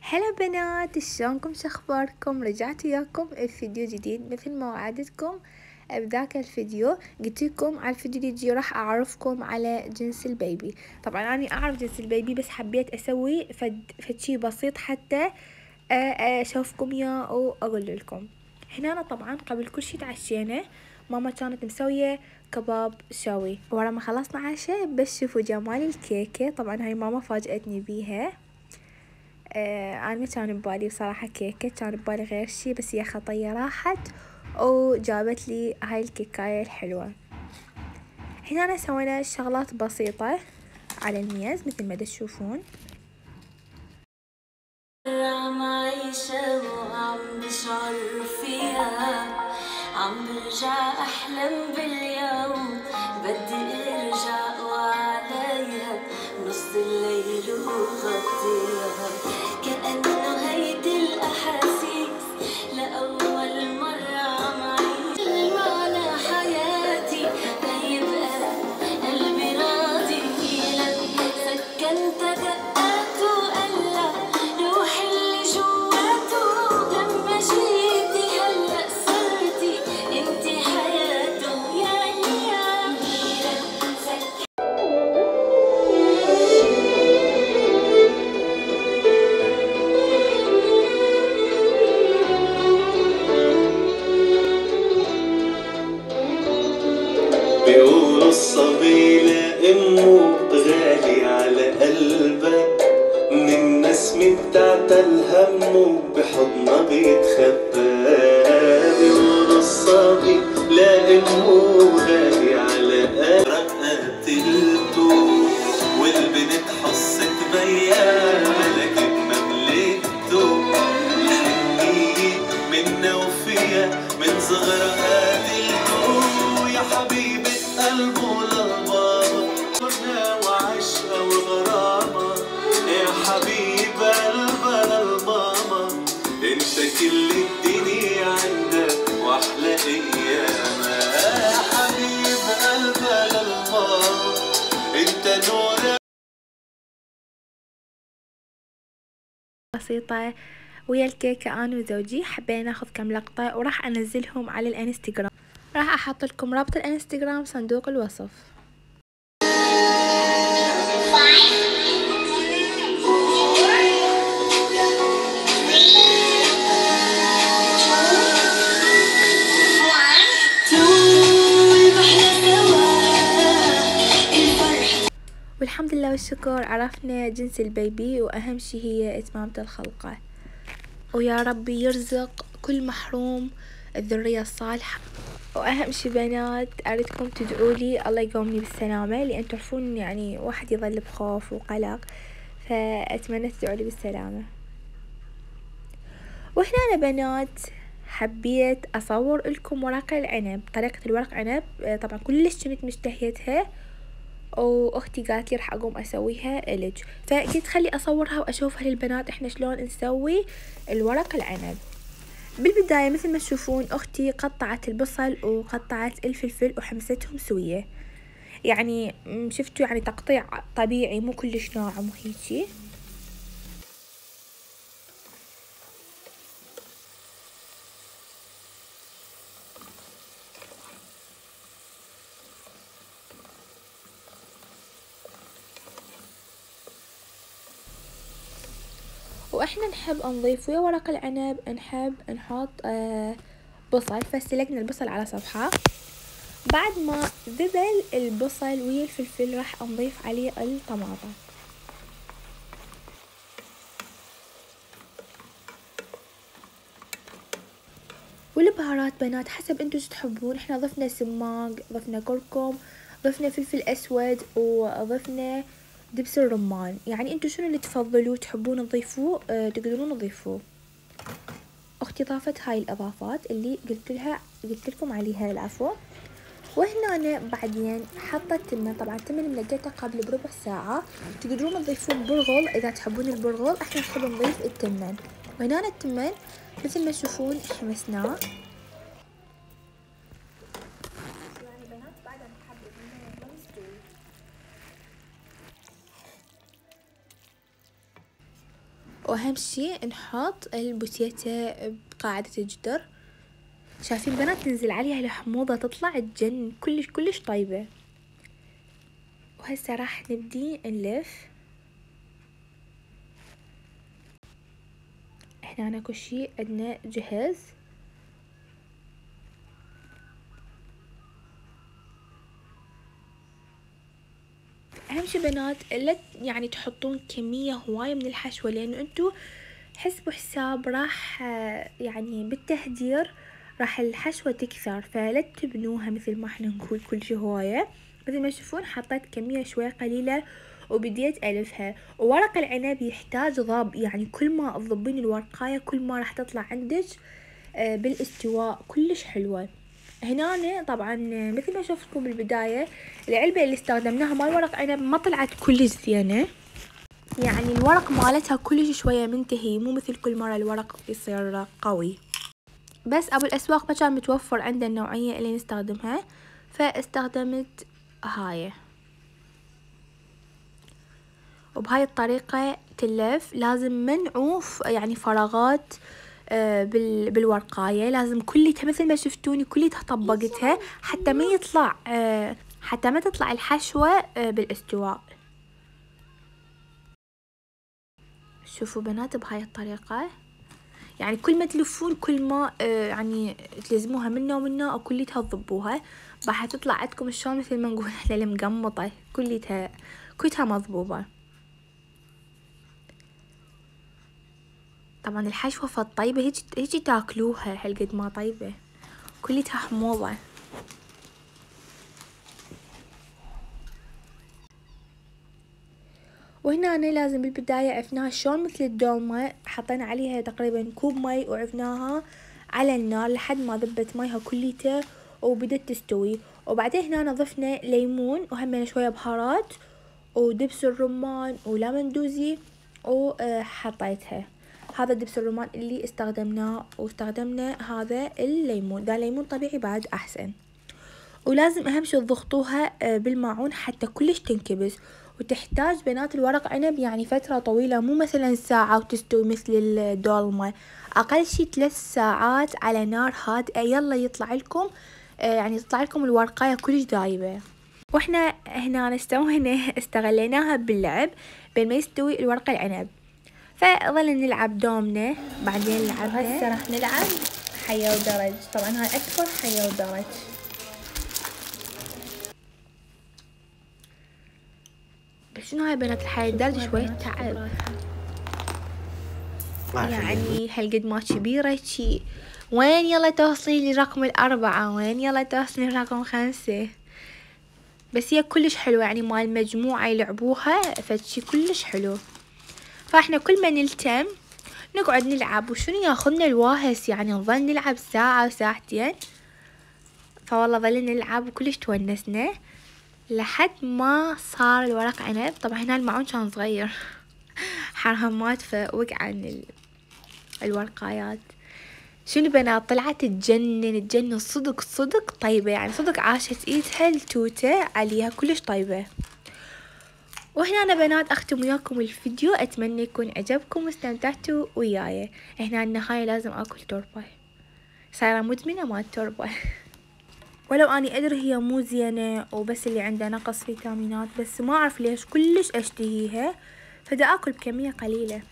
هلا بنات شلونكم؟ شخباركم رجعت وياكم بفيديو جديد مثل ما وعدتكم بذاك الفيديو. قلت لكم على الفيديو اللي راح أعرفكم على جنس البيبي. طبعا أنا أعرف جنس البيبي بس حبيت أسوي فد فد بسيط حتى أشوفكم إياه وأقول لكم. هنا طبعا قبل كل شي تعشينا. ماما كانت مسوية كباب شوي ورا ما خلصنا عشاء بس شوفوا جمال الكيكة. طبعا هاي ماما فاجأتني بيها. آه أنا كان ببالي بصراحة كيكة كان ببالي غير شي بس هي خطية راحت وجابت لي هاي الكيكاية الحلوة. هنا سوينا شغلات بسيطة على الميز مثل ما تشوفون. عايشة وعم بشعر فيها عم برجع أحلم باليوم بدي أرجع وعليها نص الليل وغطيها. بتاعت الهم بحضنها بيتخبى. بيقولوا الصبي قلبك قتلته والبنت حصت بيا. بسيطة. ويا الكيكة أنا وزوجي حبينا ناخذ كم لقطة وراح أنزلهم على الانستغرام. راح أحط لكم رابط الانستغرام صندوق الوصف. والشكر. عرفنا جنس البيبي وأهم شي هي إتمامة الخلقة. ويا ربي يرزق كل محروم الذرية الصالحة. وأهم شي بنات أريدكم تدعولي الله يقومني بالسلامة لأن تعرفون يعني واحد يظل بخوف وقلق فأتمنى تدعولي بالسلامة. وهنا بنات حبيت أصور لكم ورق العنب. طريقة الورق عنب طبعا كلش كنت مشتهيتها. واختي قالت لي راح أقوم أسويها الج فقلت خلي أصورها وأشوفها للبنات إحنا شلون نسوي الورق العنب. بالبداية مثل ما تشوفون أختي قطعت البصل وقطعت الفلفل وحمستهم سوية. يعني شفتوا يعني تقطيع طبيعي مو كلش ناعم وهيجي. وإحنا نحب نضيف ويا ورق العنب نحب نحط آه بصل. فسلقنا البصل على صفحة. بعد ما ذبل البصل ويا الفلفل راح نضيف عليه الطماطم. والبهارات بنات حسب انتو تحبون. إحنا ضفنا سماق ضفنا كركم ضفنا فلفل أسود وضفنا دبس الرمان. يعني انتو شنو اللي تفضلوا؟ تحبون تضيفوه آه تقدرون تضيفوه أختي ضافت هاي الاضافات اللي قلت لها قلت لكم عليها العفو. وهنا أنا بعدين حطت التمن طبعا التمن منقيته قبل بربع ساعة. تقدرون تضيفون برغل إذا تحبون البرغل. إحنا نحب نضيف التمن. وهنا التمن مثل ما تشوفون حمسناه واهم شي نحط البوتيتا بقاعدة الجدر. شايفين بنات تنزل عليها الحموضة تطلع تجنن كلش كلش طيبة. وهسه راح نبدي نلف. هنا كل شي عندنا جهز اهم شي بنات لا يعني تحطون كمية هواية من الحشوة لأنه أنتو حسبوا حساب راح يعني بالتهدير راح الحشوة تكثر فلا تبنوها مثل ما إحنا نقول كل شي هواية. مثل ما تشوفون حطيت كمية شوي قليلة وبديت ألفها. وورق العنب يحتاج ضب يعني كل ما تضبين الورقاية كل ما راح تطلع عندك بالاستواء كلش حلوة. هنا طبعا مثل ما شفتكم بالبداية العلبة اللي استخدمناها مال ورق عنب ما طلعت كلش زينة. يعني الورق مالتها كلش شوية منتهي مو مثل كل مرة الورق يصير قوي. بس أبو الأسواق ما كان متوفر عندنا النوعية اللي نستخدمها فاستخدمت هاي. وبهاي الطريقة تلف لازم ما نعوف يعني فراغات بالورقاية. لازم كلتها مثل ما شفتوني كلتها طبقتها حتى ما يطلع حتى ما تطلع الحشوة بالإستواء. شوفوا بنات بهاي الطريقة. يعني كل ما تلفون كل ما يعني تلزموها منا ومنا أو كلتها تضبوها راح تطلع عندكم شلون مثل ما نقول إحنا المقمطة كلتها كلتها مضبوبة. طبعا الحشوة فالطيبة هيجي هيجي تاكلوها هالقد ما طيبة. كلتها حموضة وهنا أنا لازم بالبداية عفناها شلون مثل الدولمة حطينا عليها تقريبا كوب مي وعفناها على النار لحد ما ذبت ميها كليته وبدت تستوي. وبعدين هنا ضفنا ليمون وهمنا شوية بهارات ودبس الرمان وليمون دوزي وحطيتها. هذا دبس الرمان اللي استخدمناه واستخدمنا هذا الليمون. ده ليمون طبيعي بعد أحسن. ولازم أهم شي تضغطوها بالماعون حتى كلش تنكبس. وتحتاج بنات الورق عنب يعني فترة طويلة مو مثلا ساعة وتستوي مثل الدولمة أقل شي ثلاث ساعات على نار هادئة. يلا يطلع لكم يعني تطلع لكم الورقاية كلش دايبة. وإحنا هنا استوينا استغليناها باللعب. بين ما يستوي الورق العنب. فظل نلعب دومنا بعدين لعبنا هسه راح نلعب حية ودرج. طبعا هاي أكبر حية ودرج. بس شنو هاي بنات الحياة؟ الدرج شوي. تعب يعني هالقد ما كبيرة شي. وين يلا توصلي لرقم الأربعة؟ وين يلا توصلي لرقم خمسة؟ بس هي كلش حلوة يعني مال مجموعة يلعبوها فشي كلش حلو. فاحنا كل ما نلتم نقعد نلعب وشنو ياخذنا الواهس؟ يعني نظل نلعب ساعة وساعتين. فوالله ظلنا نلعب وكلش تونسنا لحد ما صار الورق عنب. طبعا هنا المعون كان صغير. حرهمات فوقع عن ال... الورقايات. شنو بنات طلعت تجنن تجنن صدق صدق طيبة. يعني صدق عاشت إيدها التوتة عليها كلش طيبة. وهنا أنا بنات أختم وياكم الفيديو أتمنى يكون عجبكم واستمتعتوا وياي. هنا النهاية لازم أكل توربة. صايرة مدمنة مال توربة. ولو أني أدري هي مو زينة وبس اللي عنده نقص فيتامينات بس ما أعرف ليش كلش أشتهيها. فدا أكل بكمية قليلة.